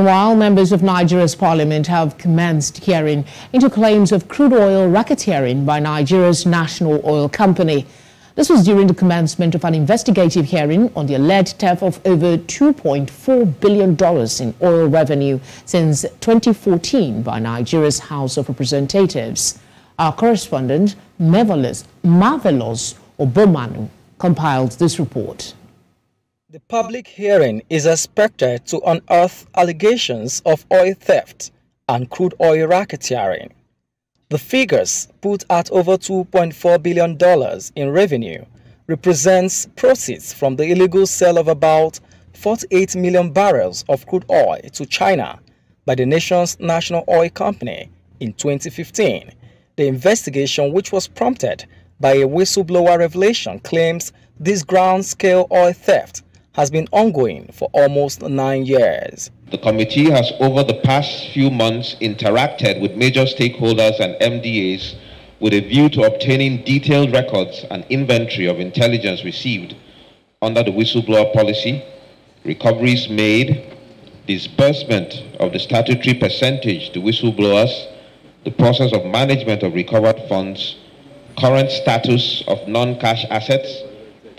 Meanwhile, members of Nigeria's parliament have commenced hearing into claims of crude oil racketeering by Nigeria's national oil company. This was during the commencement of an investigative hearing on the alleged theft of over $2.4 billion in oil revenue since 2014 by Nigeria's House of Representatives. Our correspondent, Marvelous Obomanu, compiled this report. The public hearing is expected to unearth allegations of oil theft and crude oil racketeering. The figures, put at over $2.4 billion in revenue, represents proceeds from the illegal sale of about 48 million barrels of crude oil to China by the nation's national oil company in 2015. The investigation, which was prompted by a whistleblower revelation, claims this ground-scale oil theft has been ongoing for almost nine years. The committee has over the past few months interacted with major stakeholders and MDAs with a view to obtaining detailed records and inventory of intelligence received under the whistleblower policy, recoveries made, disbursement of the statutory percentage to whistleblowers, the process of management of recovered funds, current status of non-cash assets,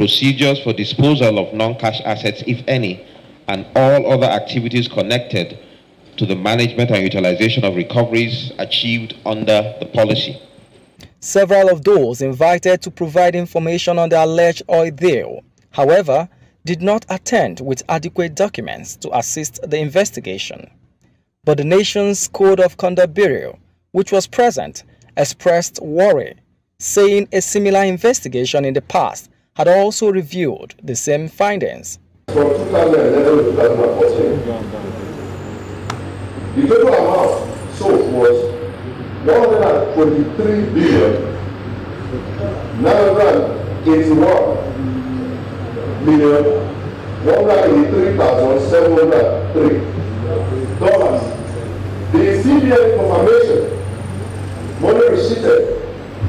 procedures for disposal of non-cash assets, if any, and all other activities connected to the management and utilization of recoveries achieved under the policy. Several of those invited to provide information on the alleged oil deal, however, did not attend with adequate documents to assist the investigation. But the nation's Code of Conduct Bureau, which was present, expressed worry, saying a similar investigation in the past had also revealed the same findings. From 2011 to 2014, the total amount sold was 123 billion 981 million 183,703 dollars. The CBN confirmation money received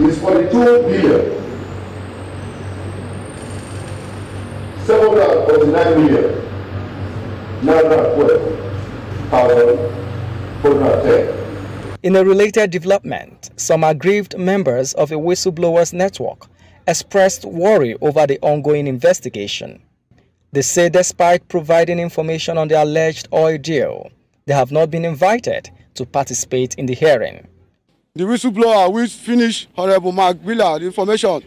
is 42 billion 749 million 912,410. In a related development, some aggrieved members of a whistleblowers network expressed worry over the ongoing investigation. They say despite providing information on the alleged oil deal, they have not been invited to participate in the hearing. The whistleblower which finished Honorable Mark Gbillah the information,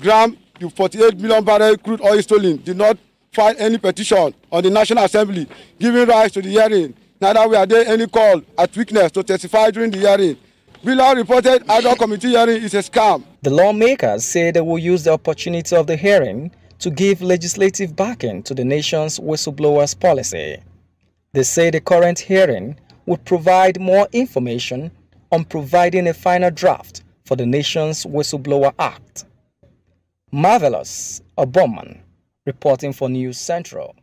Graham the 48 million barrel crude oil stolen did not file any petition on the National Assembly giving rise to the hearing. Neither were there any call at witness to testify during the hearing. Gbillah reported ad committee hearing is a scam. The lawmakers say they will use the opportunity of the hearing to give legislative backing to the nation's whistleblowers policy. They say the current hearing would provide more information on providing a final draft for the nation's Whistleblower Act. Marvelous Obomanu, reporting for News Central.